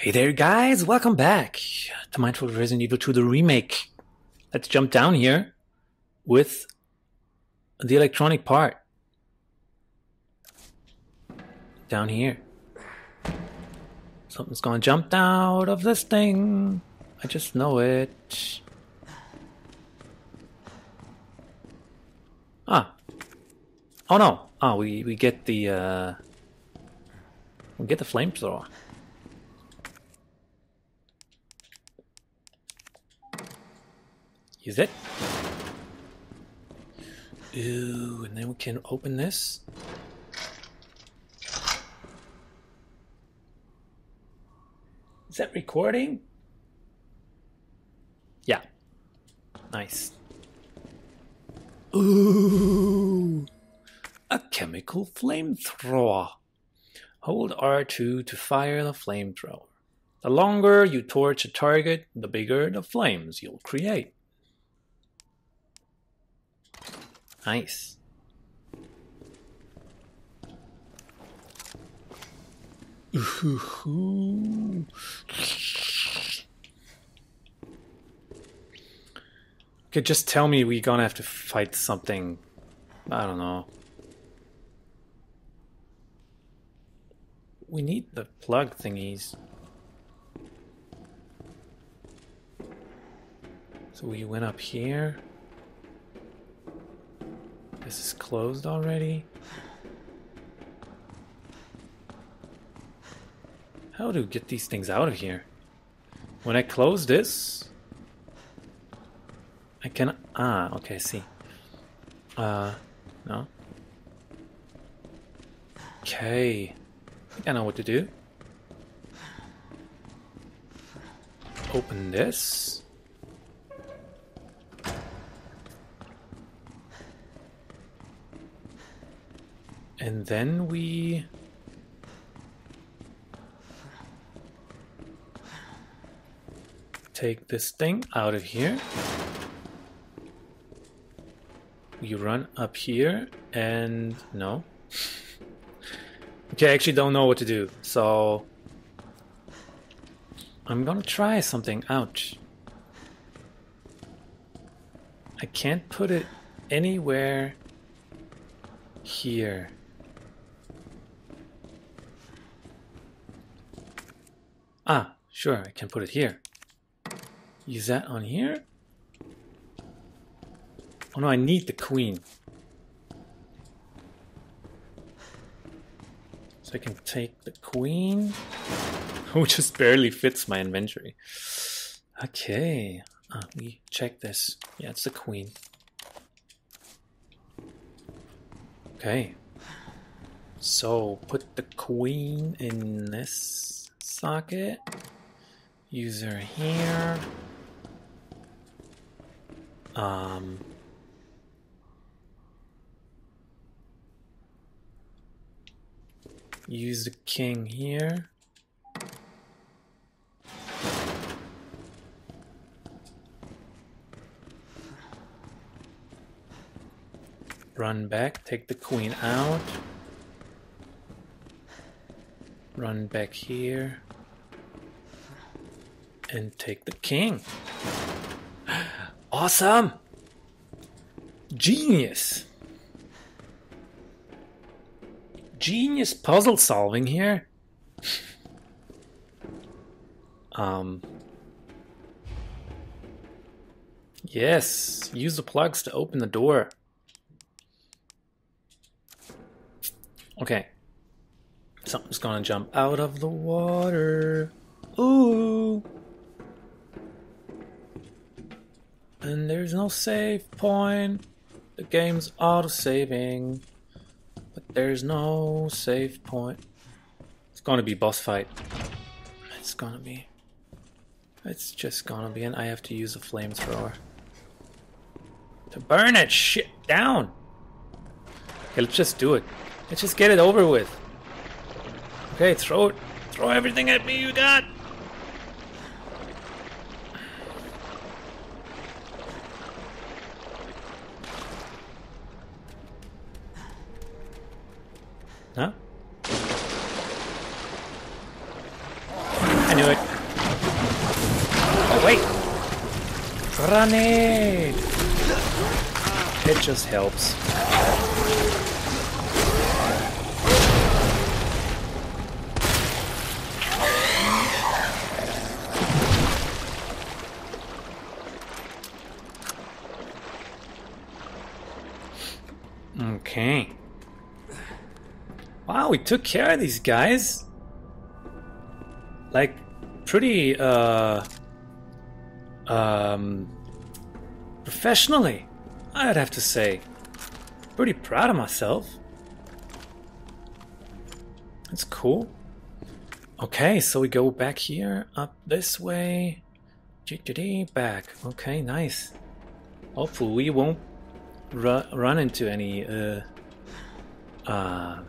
Hey there, guys! Welcome back to Mindful Resident Evil 2 the remake. Let's jump down here with the electronic part. Down here. Something's gonna jump out of this thing. I just know it. Ah. Oh no. Ah, we, we get the, uh... We get the flamethrower. Use it. Ooh, and then we can open this. Is that recording? Yeah. Nice. Ooh! A chemical flamethrower. Hold R2 to fire the flamethrower. The longer you torch a target, the bigger the flames you'll create. Nice. Okay, just tell me we're gonna have to fight something. I don't know. We need the plug thingies. So we went up here. This is closed already. How to get these things out of here? When I close this, I can. Ah, okay, I see. Uh, no. Okay. I I know what to do. Open this. And then we... Take this thing out of here. We run up here and... No. okay, I actually don't know what to do, so... I'm gonna try something. Ouch. I can't put it anywhere here. Ah, sure, I can put it here. Use that on here? Oh no, I need the queen. So I can take the queen, which just barely fits my inventory. Okay, ah, we check this. Yeah, it's the queen. Okay. So put the queen in this socket. User here. Um, use the king here. Run back, take the queen out. Run back here. And take the king. Awesome! Genius! Genius puzzle solving here. um. Yes, use the plugs to open the door. Okay. Something's gonna jump out of the water. Ooh. And there's no save point. The game's auto-saving. But there's no save point. It's gonna be boss fight. It's gonna be. It's just gonna be, and I have to use a flamethrower. To burn that shit down! Okay, let's just do it. Let's just get it over with. Okay, throw it. Throw everything at me you got! Huh? I knew it. Oh, wait! Grenade! It just helps. Okay. Wow, we took care of these guys. Like, pretty, uh... Um... Professionally, I'd have to say. Pretty proud of myself. That's cool. Okay, so we go back here, up this way. Back. Okay, nice. Hopefully we won't run, run into any uh, uh,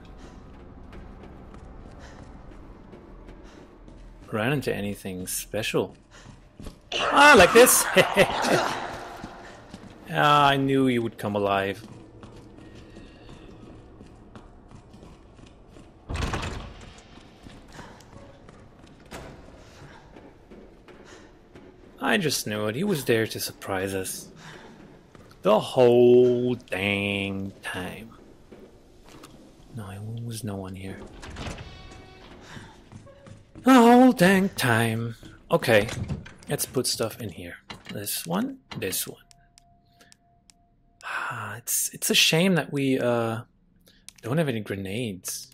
run into anything special. Ah, like this. ah, I knew you would come alive. I just knew it. He was there to surprise us. The whole dang time. No, there was no one here. Dang time. Okay, let's put stuff in here. This one, this one. Ah, it's it's a shame that we uh don't have any grenades.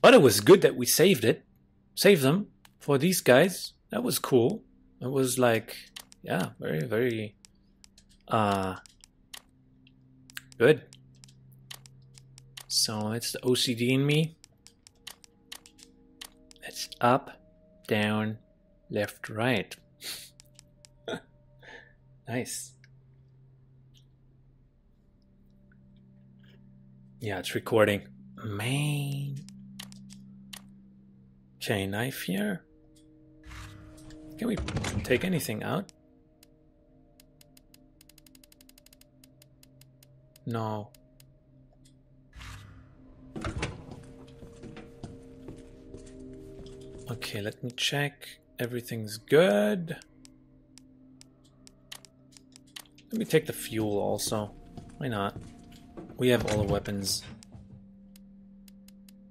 But it was good that we saved it. Saved them for these guys. That was cool. It was like, yeah, very, very uh, good. So it's the OCD in me. Up, down, left, right. nice. Yeah, it's recording. Main Okay, knife here. Can we take anything out? No. Okay, let me check. Everything's good. Let me take the fuel also. Why not? We have all the weapons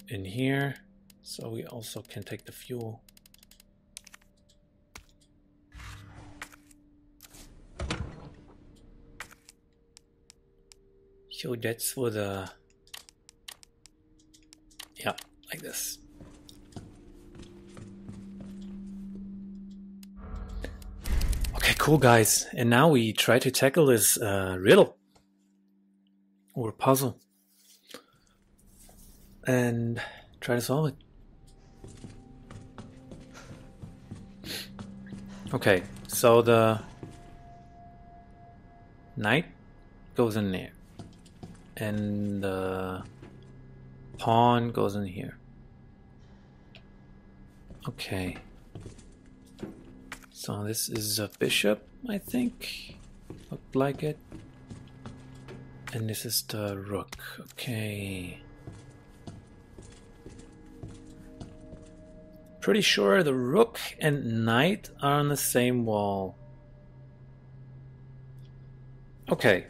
in here, so we also can take the fuel. So that's for the yeah, like this. Cool guys. And now we try to tackle this uh, riddle or puzzle and try to solve it. Okay, so the knight goes in there and the pawn goes in here. Okay. So this is a bishop, I think. Looked like it. And this is the rook. Okay. Pretty sure the rook and knight are on the same wall. Okay,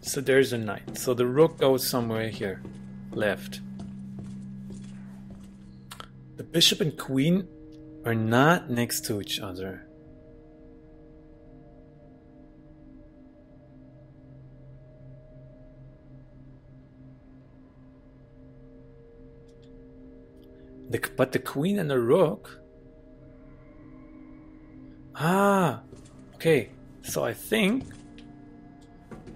so there's a knight. So the rook goes somewhere here. Left. The bishop and queen are not next to each other. The, but the queen and the rook. Ah, okay. So I think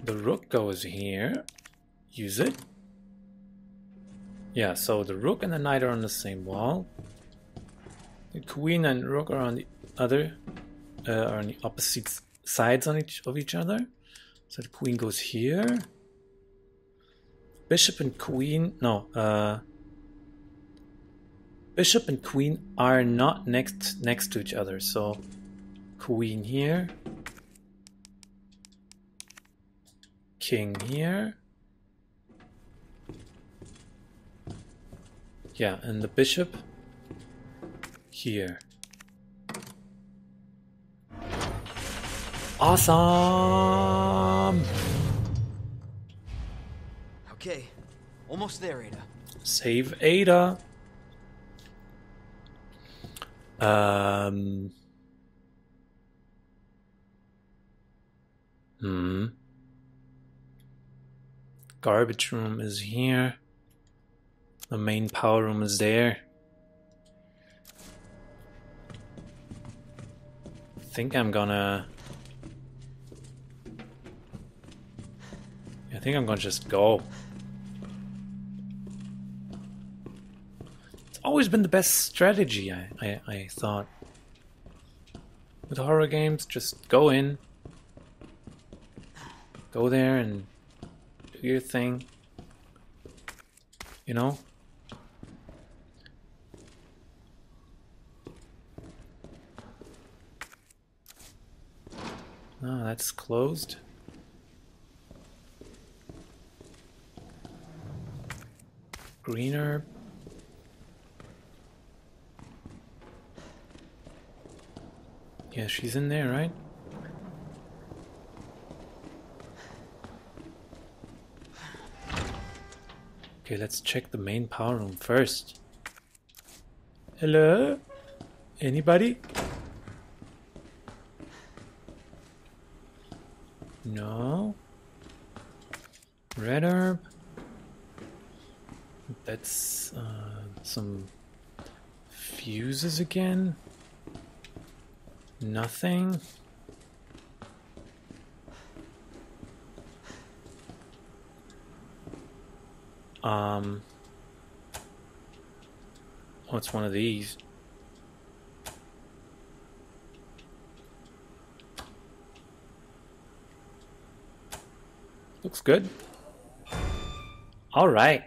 the rook goes here. Use it. Yeah, so the rook and the knight are on the same wall. The queen and rook are on the other, uh, are on the opposite sides on each of each other. So the queen goes here. Bishop and queen, no, uh, Bishop and queen are not next next to each other, so queen here, king here. Yeah, and the bishop here. Awesome! Okay, almost there, Ada. Save Ada. Um. Hmm. Garbage room is here. The main power room is there. I think I'm gonna. I think I'm gonna just go. Always been the best strategy, I, I, I thought. With horror games, just go in, go there and do your thing. You know? Oh, that's closed. Green herb. Yeah, she's in there, right? Okay, let's check the main power room first. Hello? Anybody? No. Red herb. That's uh, some fuses again. Nothing. Um. What's one of these? Looks good. All right.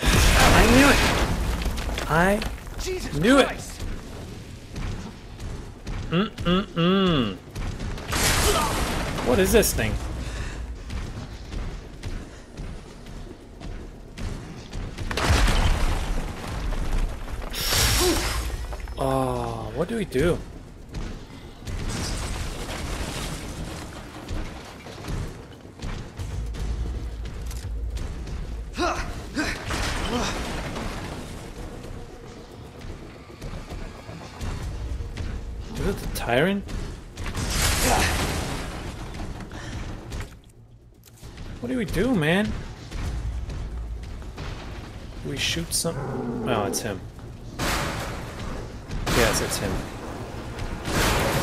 I knew it. I Jesus Knew it. Christ! mm mm mm. What is this thing? Oh, what do we do? Tyrant? What do we do, man? We shoot some? Oh, it's him. Yes, it's him.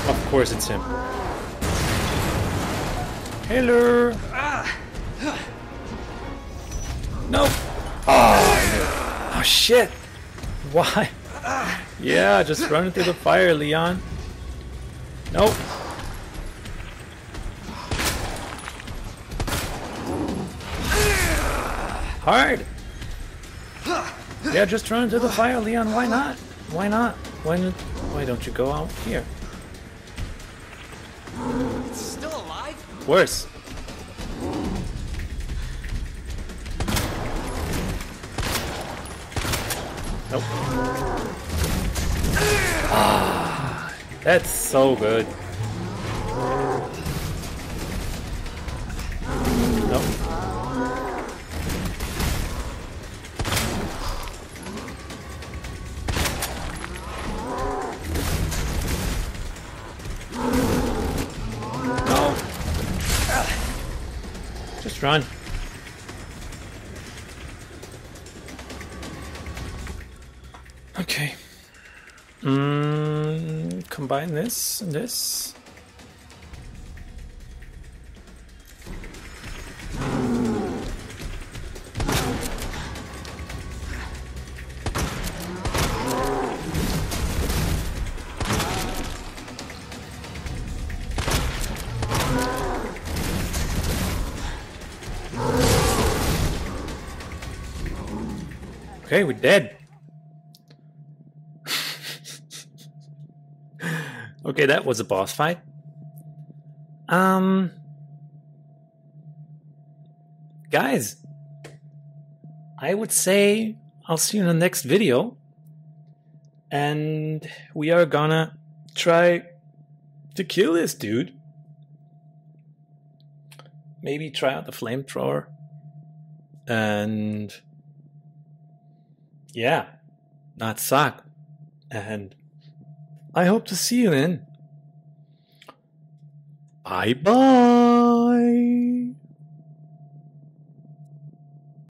Of course, it's him. Hello. No. Oh, oh shit. Why? Yeah, just run into the fire, Leon. Nope. Hard. Yeah, just run into the fire, Leon. Why not? Why not? Why, why don't you go out here? It's still alive? Worse. Nope. Ah, that's so good. Nope. No. Just run. Okay. Mm, combine this and this. Okay, we're dead. Okay, that was a boss fight. Um, guys, I would say I'll see you in the next video. And we are gonna try to kill this dude. Maybe try out the flamethrower. And yeah, not suck. And I hope to see you in. Bye bye.